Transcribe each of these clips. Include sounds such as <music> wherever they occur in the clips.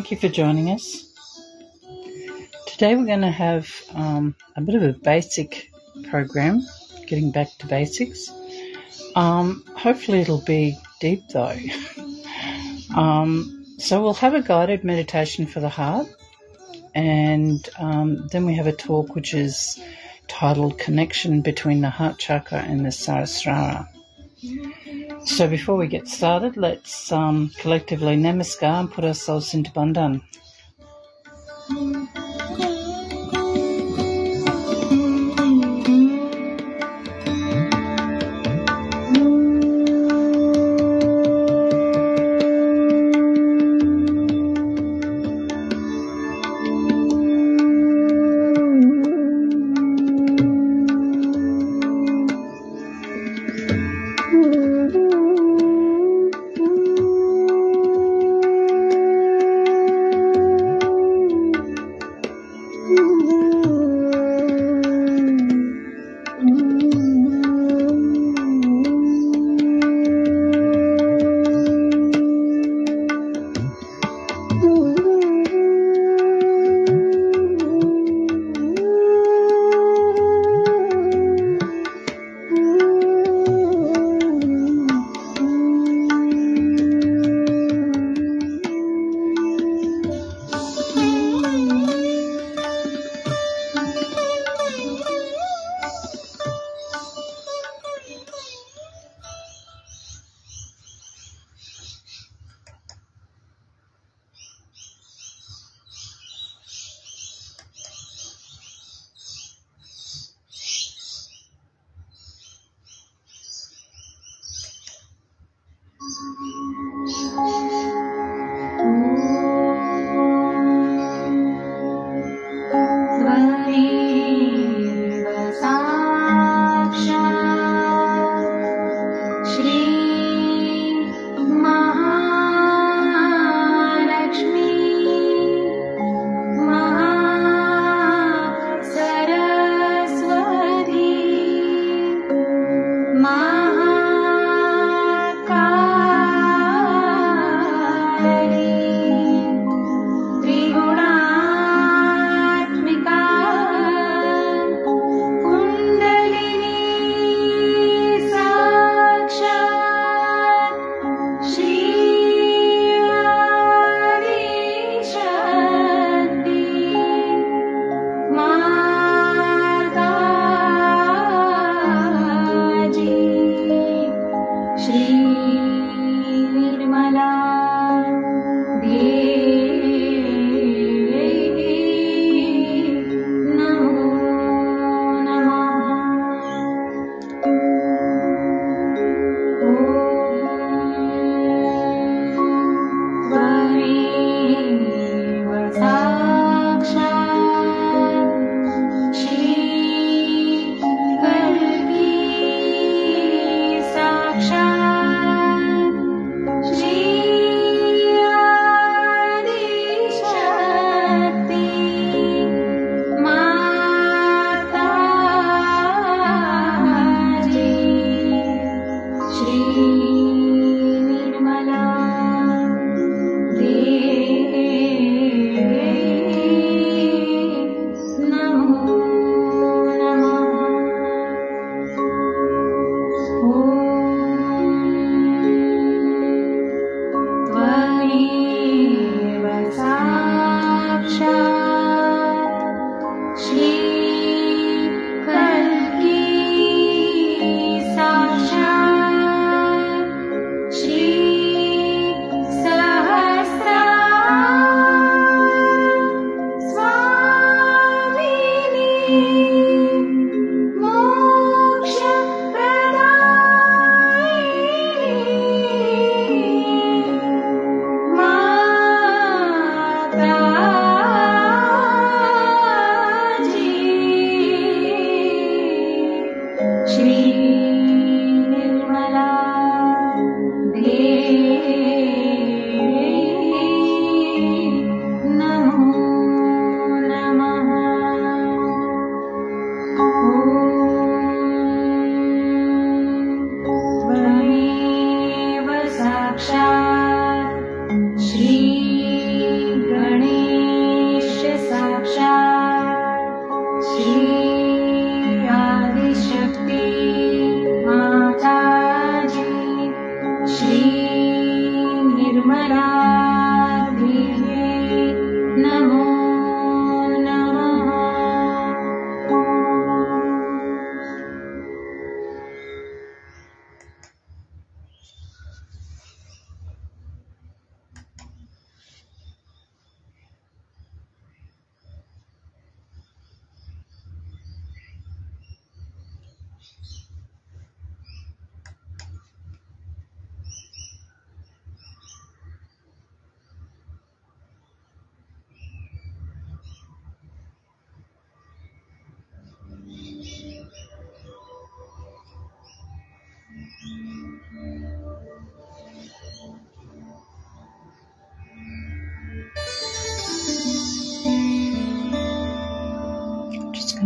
Thank you for joining us. Today we're going to have um, a bit of a basic program, getting back to basics. Um, hopefully, it'll be deep though. <laughs> um, so, we'll have a guided meditation for the heart, and um, then we have a talk which is titled Connection Between the Heart Chakra and the Sahasrara. So before we get started, let's um, collectively namaskar and put ourselves into bandhan.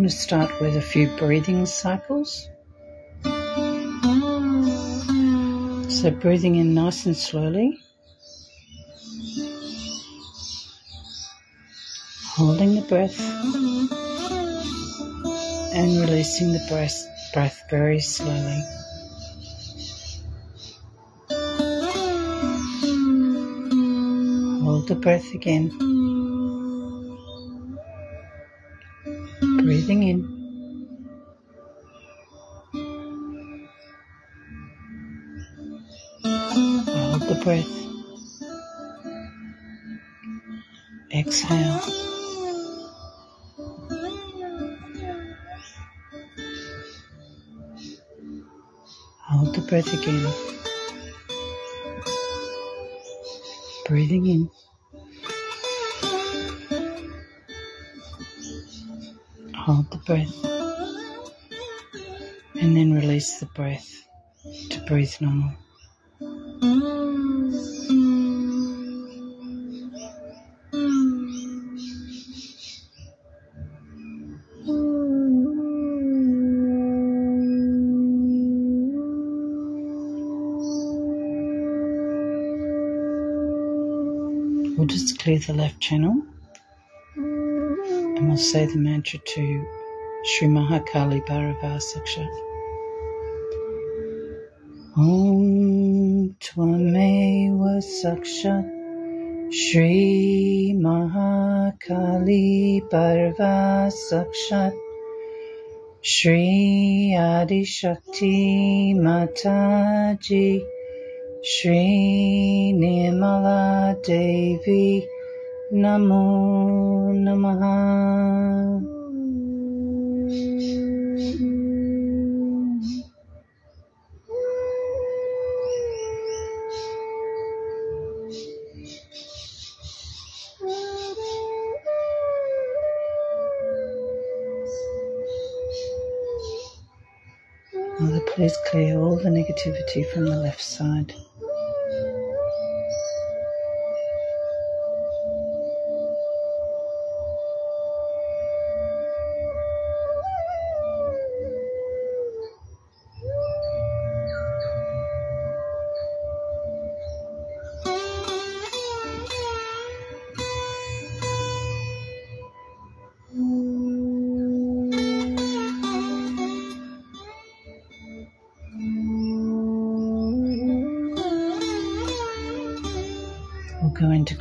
Going to start with a few breathing cycles. So breathing in nice and slowly. Holding the breath and releasing the breath, breath very slowly. Hold the breath again. Breathing in. Hold the breath. Exhale. Hold the breath again. Breathing in. Hold the breath. And then release the breath to breathe normal. We'll just clear the left channel we'll say the mantra to Sri Mahakali Bhairava Sakshat. Om Tvameva Sakshat Shri Mahakali Bhairava Sakshat Shri Adi Shakti Mataji. Shri Nirmala Devi Namaha Mother, please clear all the negativity from the left side.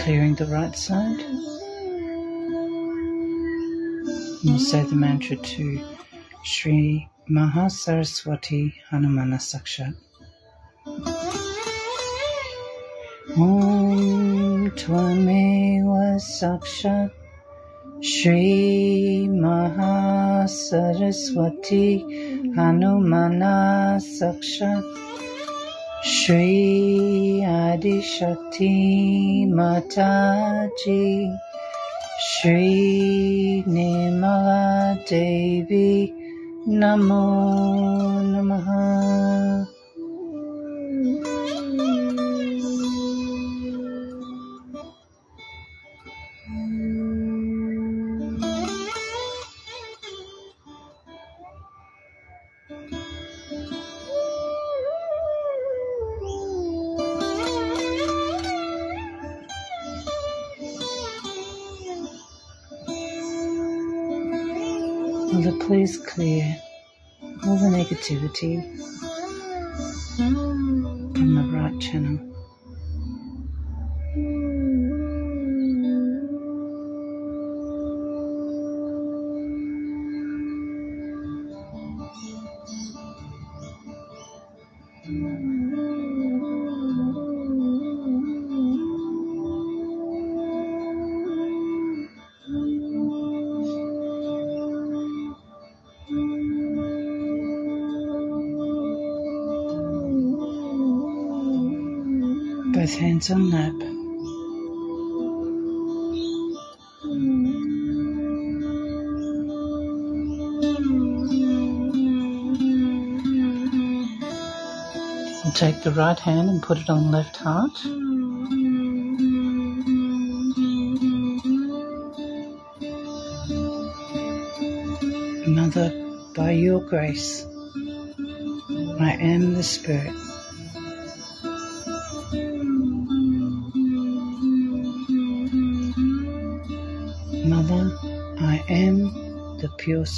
Clearing the right side. And say the mantra to Sri Mahasaraswati Hanumana Sakshat. Om Tvameva Sakshat Shri Mahasaraswati Hanumana Sakshat Shri Adi Shakti Mataji Shri Nirmala Devi Namo Namaha please clear all the negativity from the right channel. And take the right hand and put it on left heart. Mother, by your grace, I am the Spirit. The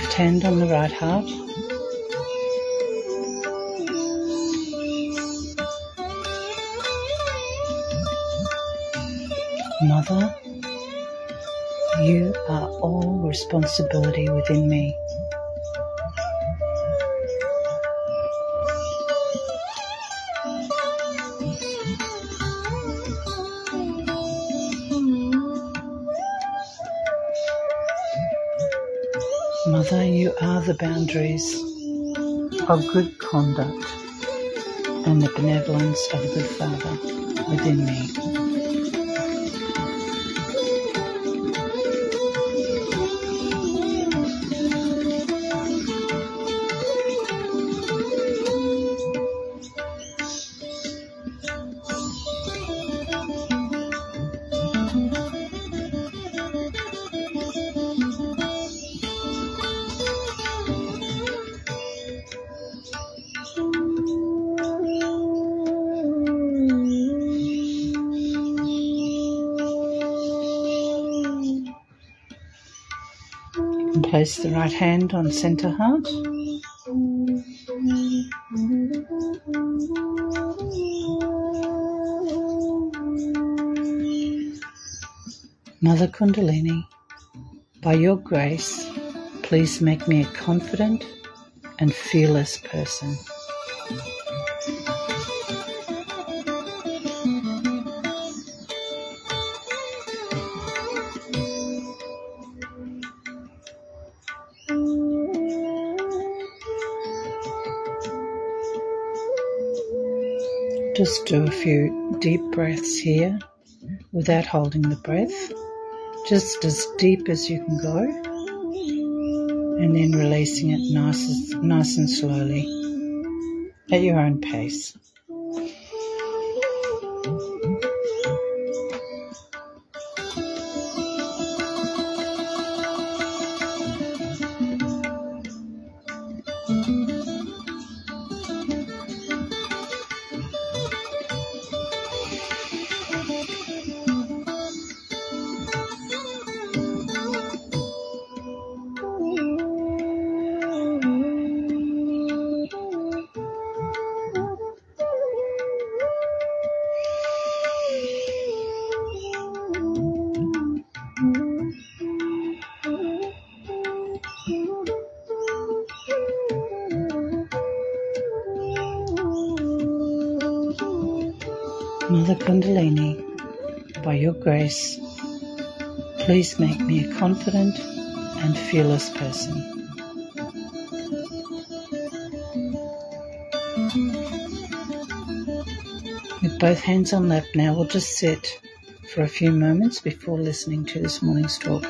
Left hand on the right heart. Mother, you are all responsibility within me. The boundaries of good conduct and the benevolence of a good Father within me. Place the right hand on center heart. Mother Kundalini, by your grace, please make me a confident and fearless person. Just do a few deep breaths here without holding the breath, just as deep as you can go, and then releasing it nice, nice and slowly at your own pace. Confident and fearless person. With both hands on lap now, we'll just sit for a few moments before listening to this morning's talk.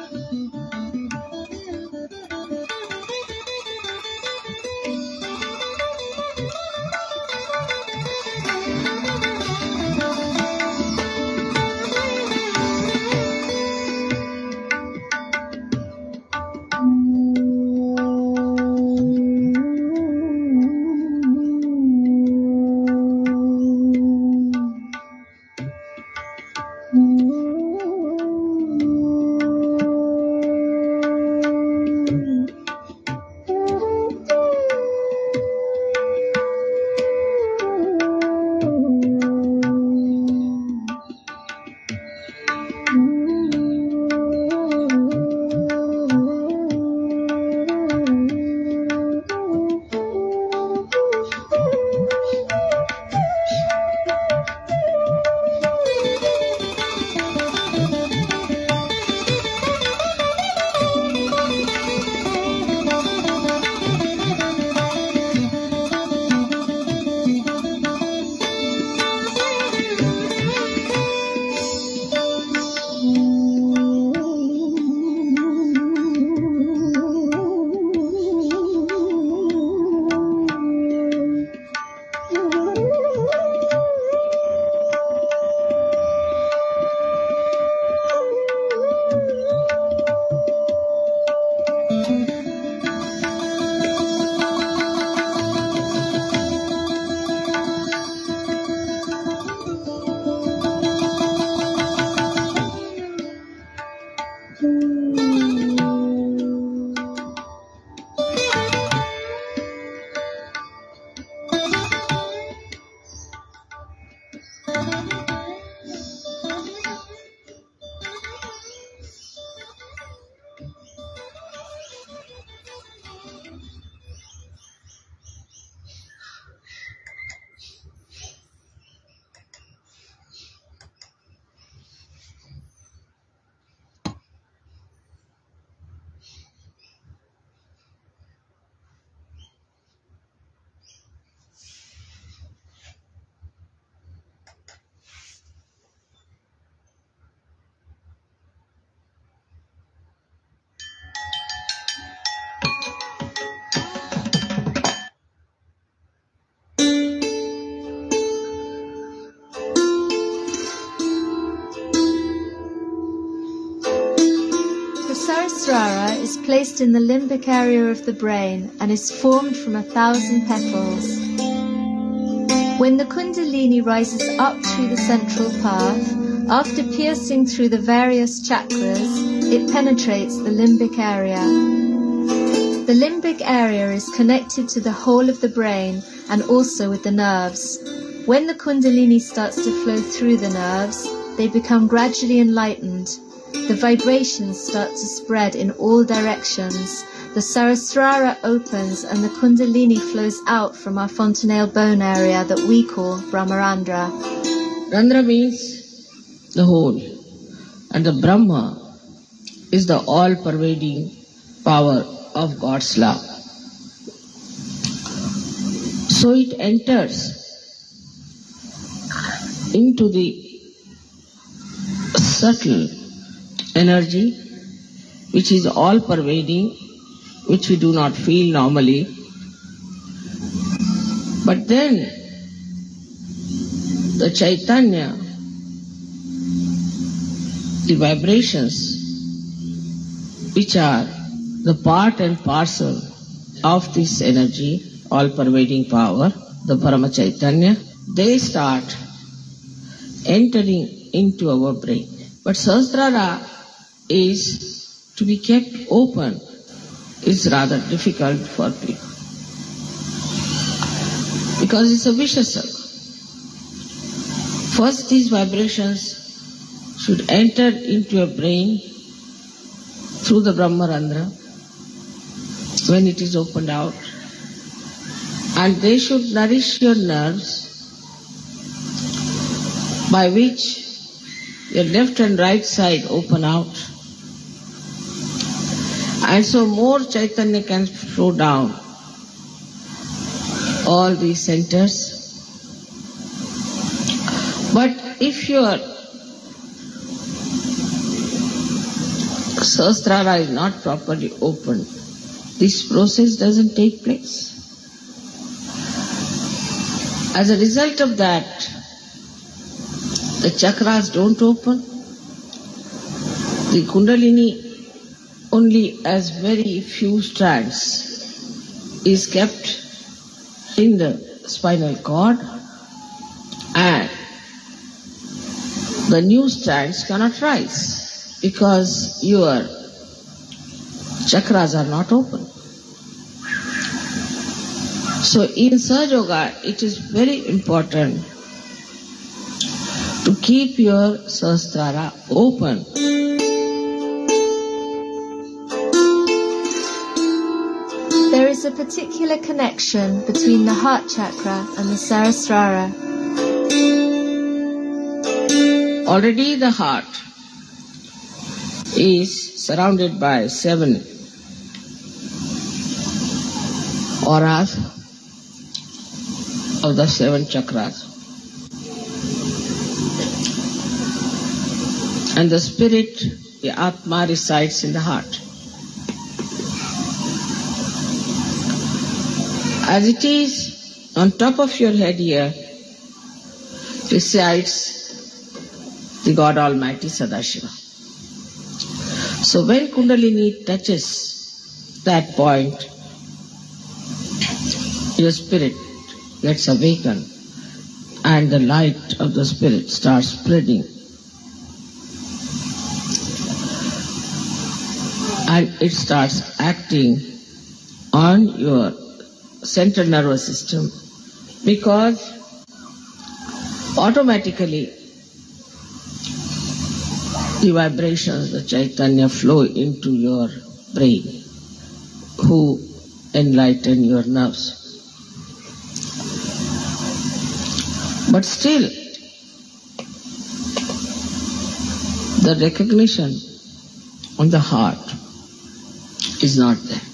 Sahasrara is placed in the limbic area of the brain and is formed from a thousand petals. When the Kundalini rises up through the central path, after piercing through the various chakras, it penetrates the limbic area. The limbic area is connected to the whole of the brain and also with the nerves. When the Kundalini starts to flow through the nerves, they become gradually enlightened. The vibrations start to spread in all directions. The Sahasrara opens and the Kundalini flows out from our fontanelle bone area that we call Brahmarandhra. Randhra means the hole, and the Brahma is the all pervading power of God's love. So it enters into the subtle energy which is all pervading, which we do not feel normally. But then the Chaitanya, the vibrations which are the part and parcel of this energy, all pervading power, the Parama Chaitanya, they start entering into our brain. But Sahasrara is to be kept open is rather difficult for people. Because it's a vicious circle. First these vibrations should enter into your brain through the Brahmarandhra when it is opened out and they should nourish your nerves by which your left and right side open out. And so more Chaitanya can flow down all these centers. But if your Sahasrara is not properly opened, this process doesn't take place. As a result of that, the chakras don't open. The kundalini only as very few strands is kept in the spinal cord and the new strands cannot rise because your chakras are not open. So in Sahaja Yoga, it is very important to keep your Sahasrara open. A particular connection between the heart chakra and the Sahasrara. Already the heart is surrounded by seven auras of the seven chakras. And the spirit, the Atma, resides in the heart. As it is on top of your head here, resides the God Almighty Sadashiva. So when Kundalini touches that point, your spirit gets awakened and the light of the spirit starts spreading. And it starts acting on your central nervous system because automatically the vibrations, the Chaitanya flow into your brain who enlighten your nerves. But still, the recognition on the heart is not there.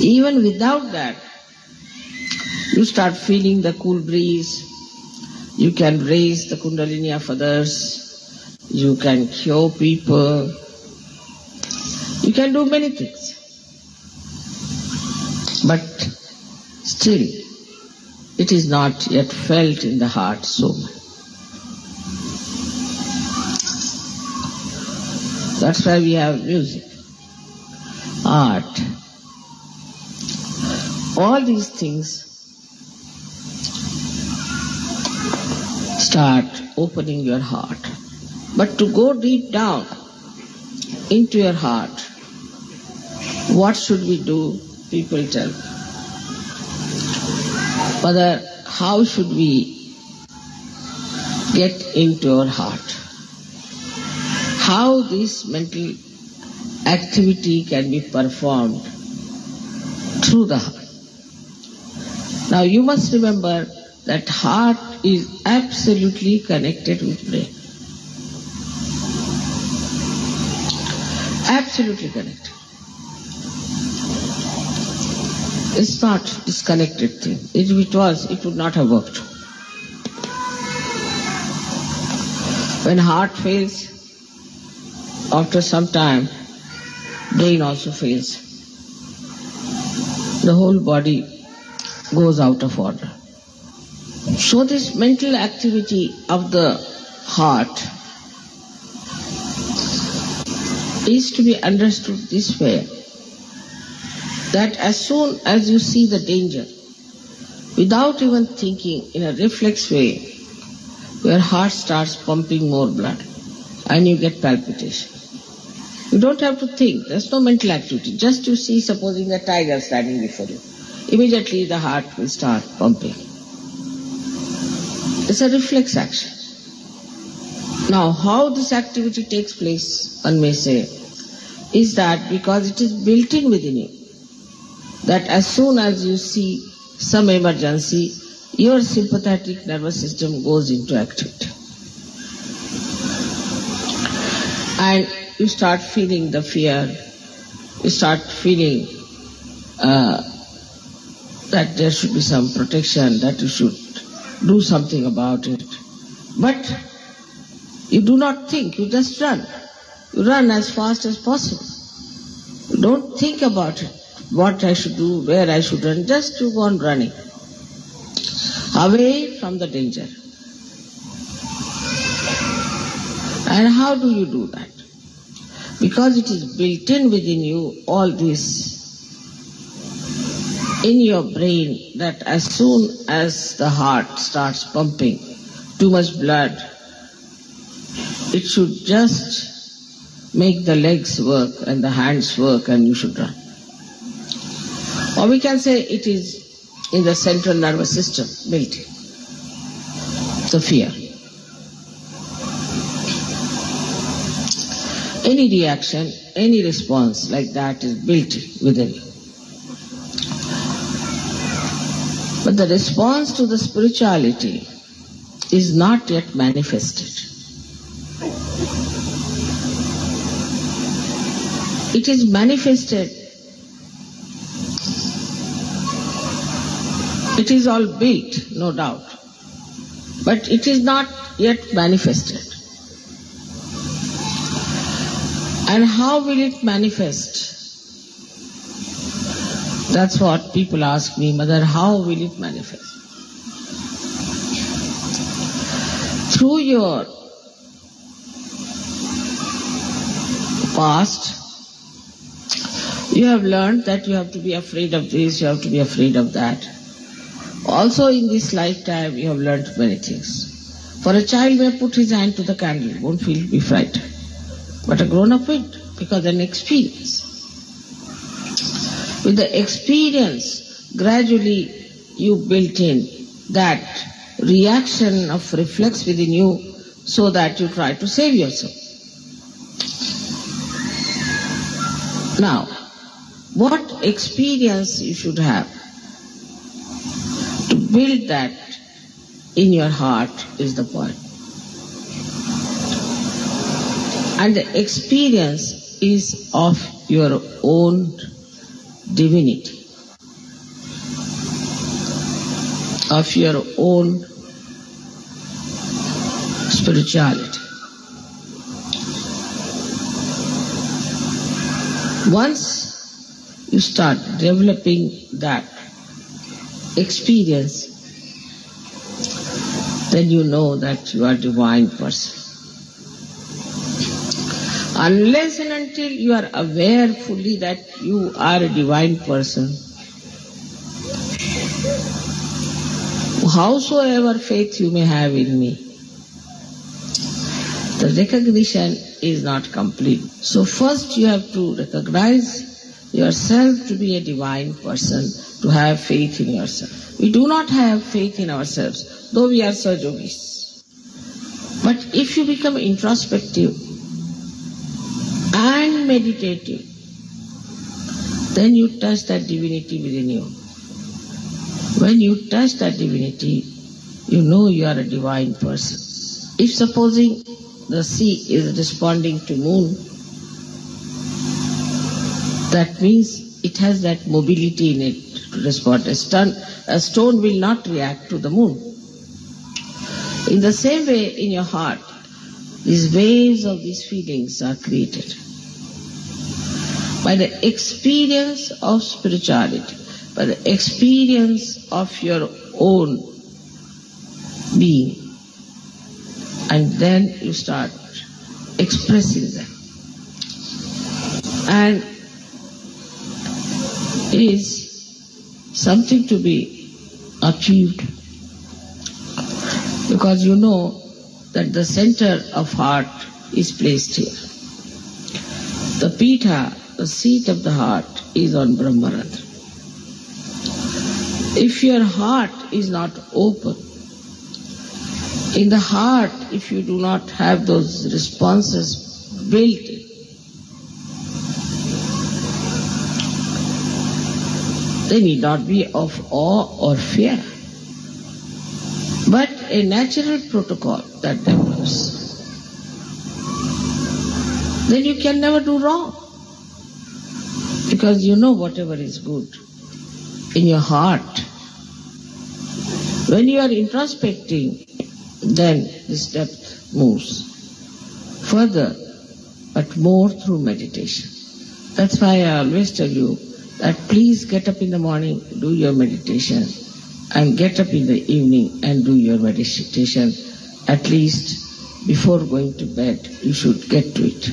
Even without that, you start feeling the cool breeze, you can raise the kundalini of others, you can cure people, you can do many things. But still, it is not yet felt in the heart so much. That's why we have music, art. All these things start opening your heart. But to go deep down into your heart, what should we do? People tell. Mother, how should we get into our heart? How this mental activity can be performed through the heart. Now you must remember that heart is absolutely connected with brain. Absolutely connected. It's not disconnected thing. If it was, it would not have worked. When heart fails, after some time, brain also fails. The whole body goes out of order. So this mental activity of the heart is to be understood this way that as soon as you see the danger, without even thinking in a reflex way, your heart starts pumping more blood and you get palpitation. You don't have to think, there's no mental activity. Just you see, supposing a tiger standing before you, immediately the heart will start pumping. It's a reflex action. Now, how this activity takes place, one may say, is that because it is built in within you, that as soon as you see some emergency, your sympathetic nervous system goes into activity. And you start feeling the fear, you start feeling uh, that there should be some protection, that you should do something about it. But you do not think, you just run. You run as fast as possible. You don't think about it, what I should do, where I should run, just you go on running. Away from the danger. And how do you do that? Because it is built in within you, all this in your brain that as soon as the heart starts pumping too much blood, it should just make the legs work and the hands work and you should run. Or we can say it is in the central nervous system built in. The fear. Any reaction, any response like that is built within you. But the response to the spirituality is not yet manifested. It is manifested. It is all built, no doubt. But it is not yet manifested. And how will it manifest? That's what people ask me, Mother, how will it manifest? Through your past, you have learned that you have to be afraid of this, you have to be afraid of that. Also in this lifetime, you have learned many things. For a child may put his hand to the candle, won't feel be frightened. But a grown-up will, because an experience. With the experience, gradually you built in that reaction of reflex within you so that you try to save yourself. Now, what experience you should have to build that in your heart is the point. And the experience is of your own divinity, of your own spirituality. Once you start developing that experience, then you know that you are divine person. Unless and until you are aware fully that you are a divine person, howsoever faith you may have in me, the recognition is not complete. So first you have to recognize yourself to be a divine person, to have faith in yourself. We do not have faith in ourselves, though we are Sahaja Yogis. But if you become introspective and meditative, then you touch that divinity within you. When you touch that divinity, you know you are a divine person. If supposing the sea is responding to moon, that means it has that mobility in it to respond. A stone, a stone will not react to the moon. In the same way, in your heart, these waves of these feelings are created. By the experience of spirituality, by the experience of your own being, and then you start expressing them. And it is something to be achieved because you know that the center of heart is placed here. The pita, the seat of the heart, is on Brahmarandhra. If your heart is not open, in the heart, if you do not have those responses built they need not be of awe or fear, but a natural protocol that develops. Then you can never do wrong because you know whatever is good in your heart. When you are introspecting, then this depth moves further, but more through meditation. That's why I always tell you that please get up in the morning, do your meditation, and get up in the evening and do your meditation. At least before going to bed, you should get to it.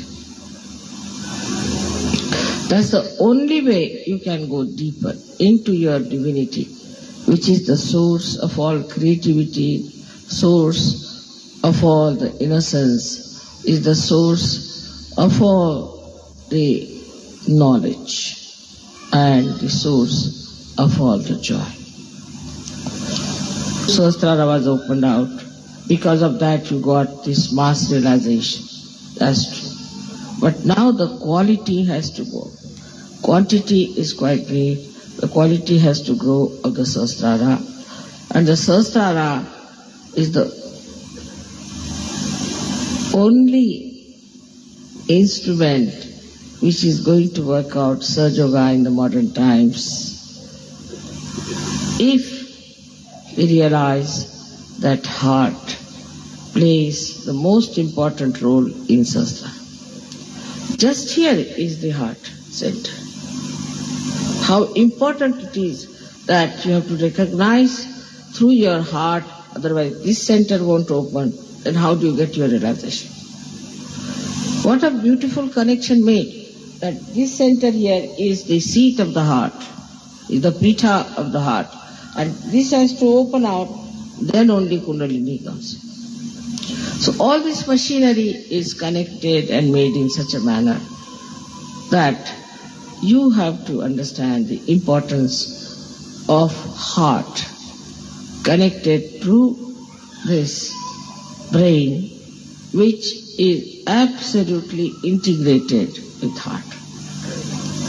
That's the only way you can go deeper into your divinity, which is the source of all creativity, source of all the innocence, is the source of all the knowledge and the source of all the joy. Sahasrara was opened out. Because of that you got this mass realization. That's true. But now the quality has to go. Quantity is quite great. The quality has to grow of the Sahasrara. And the Sahasrara is the only instrument which is going to work out Sahaja Yoga in the modern times. If we realize that heart plays the most important role in Sahasrara. Just here is the heart center. How important it is that you have to recognize through your heart, otherwise this center won't open, then how do you get your realization? What a beautiful connection made that this center here is the seat of the heart, is the pita of the heart. And this has to open out, then only Kundalini comes. So all this machinery is connected and made in such a manner that you have to understand the importance of heart connected through this brain which is absolutely integrated with heart.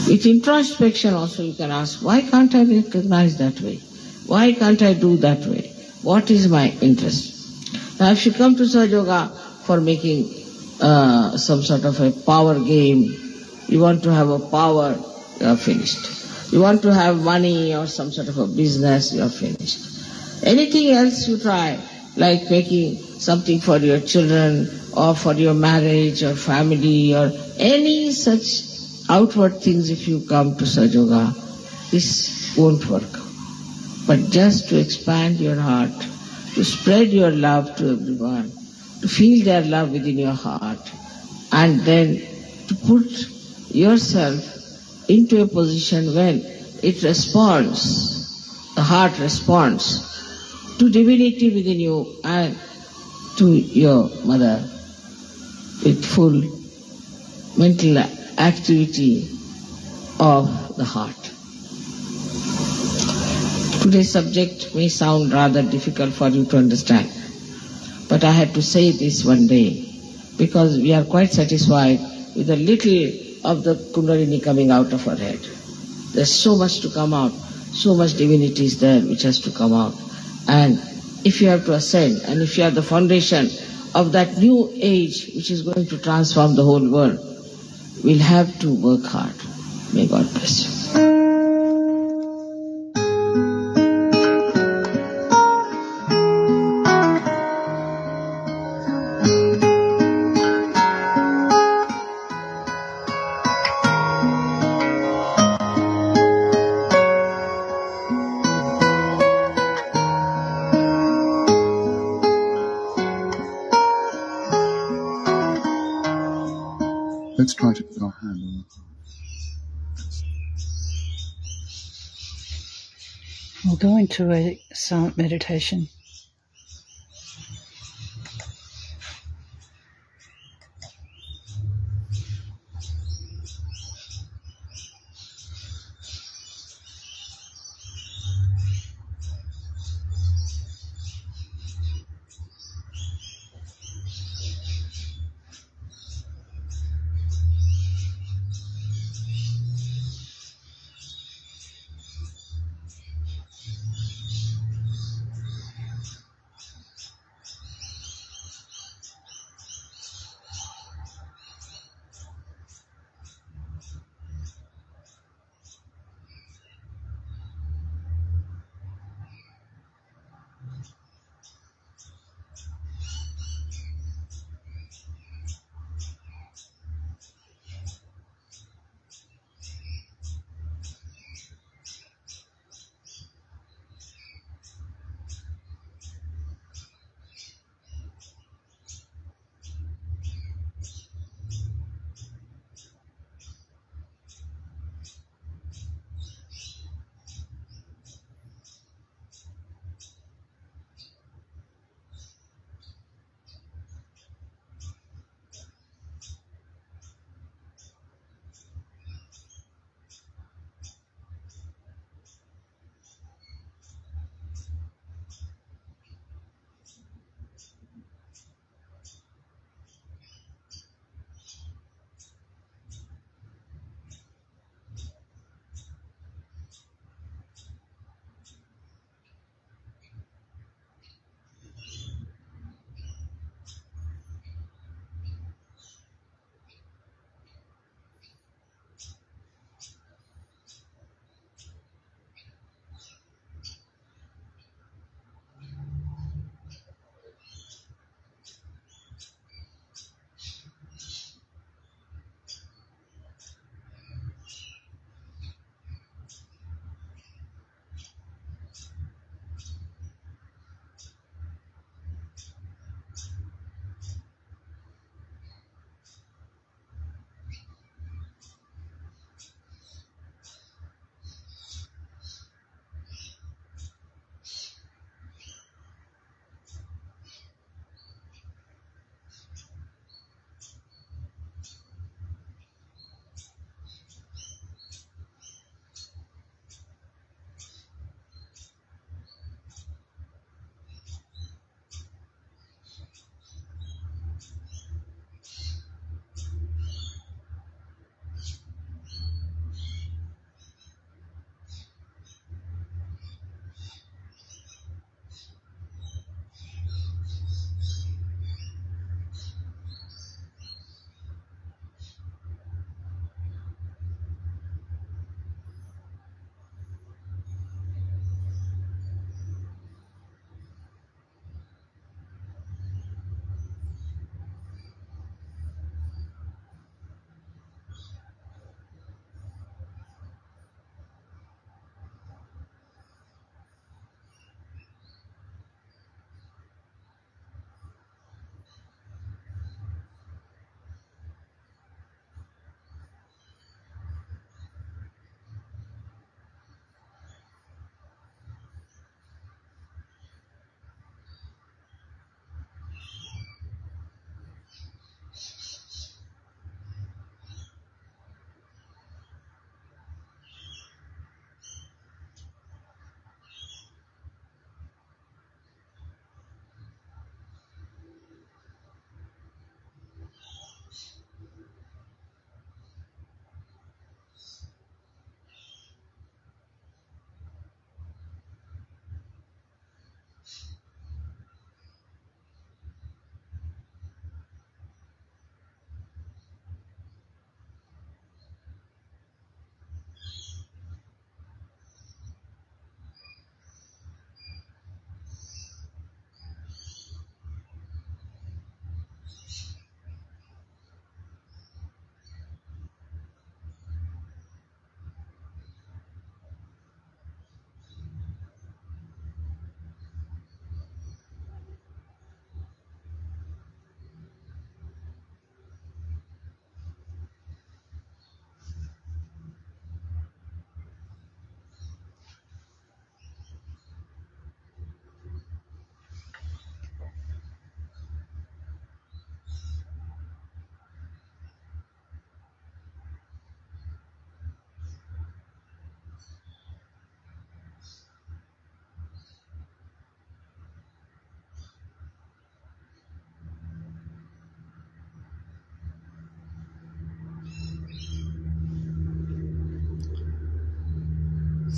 With introspection also you can ask, why can't I recognize that way? Why can't I do that way? What is my interest? Now if you come to Yoga for making uh, some sort of a power game, you want to have a power, you are finished. You want to have money or some sort of a business, you are finished. Anything else you try, like making something for your children or for your marriage or family or any such outward things if you come to Sahaja Yoga, this won't work. But just to expand your heart, to spread your love to everyone, to feel their love within your heart, and then to put yourself into a position when it responds, the heart responds to divinity within you and to your mother with full mental activity of the heart. Today's subject may sound rather difficult for you to understand, but I had to say this one day because we are quite satisfied with a little of the Kundalini coming out of her head. There's so much to come out, so much divinity is there which has to come out. And if you have to ascend, and if you are the foundation of that new age which is going to transform the whole world, we'll have to work hard. May God bless you. We'll go into a silent meditation.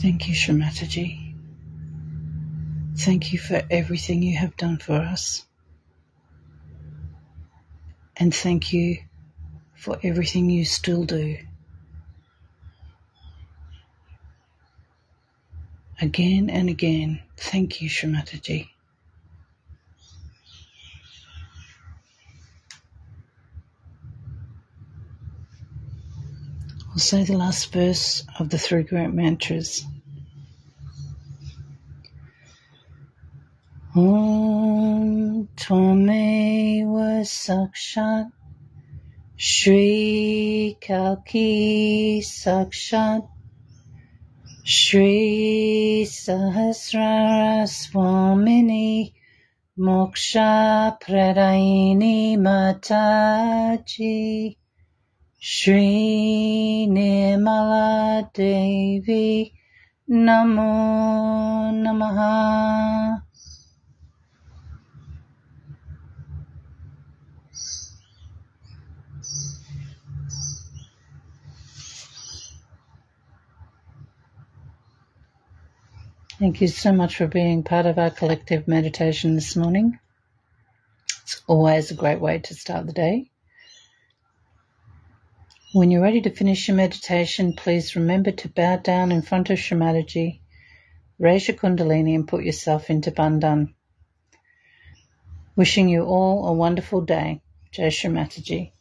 Thank you, Shri Mataji. Thank you for everything you have done for us. And thank you for everything you still do. Again and again, thank you, Shri Mataji. We'll say the last verse of the three great mantras. Om Tvameva Sakshat Shri Kalki Sakshat Shri Sahasrara Swamini Moksha Pradayini Mataji Shri Nirmala Devi Namo Namaha Thank you so much for being part of our collective meditation this morning. It's always a great way to start the day. When you're ready to finish your meditation, please remember to bow down in front of Shri Mataji, raise your Kundalini and put yourself into Bandhan. Wishing you all a wonderful day. Jai Shri Mataji.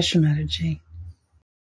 Shri Mataji.